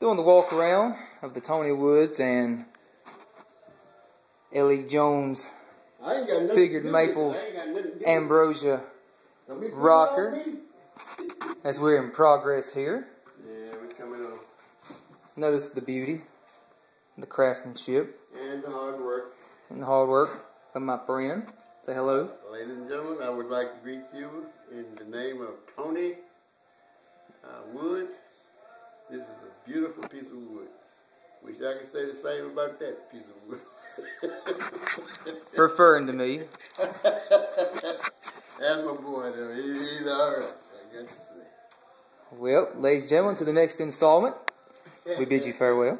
doing the walk around of the Tony Woods and Ellie Jones I ain't got Figured to do with it. maple I ain't got nothing to do with it. ambrosia Don't be putting it rocker. as we're in progress here. Yeah, we coming on. Notice the beauty, the craftsmanship, And the hard work. and the hard work of my friend. Say hello. Ladies and gentlemen, I would like to greet you in the name of Tony beautiful piece of wood. Wish I could say the same about that piece of wood. Referring to me. That's my boy, though. He, he's all right. I got to say. Well, ladies and gentlemen, to the next installment, we bid you farewell.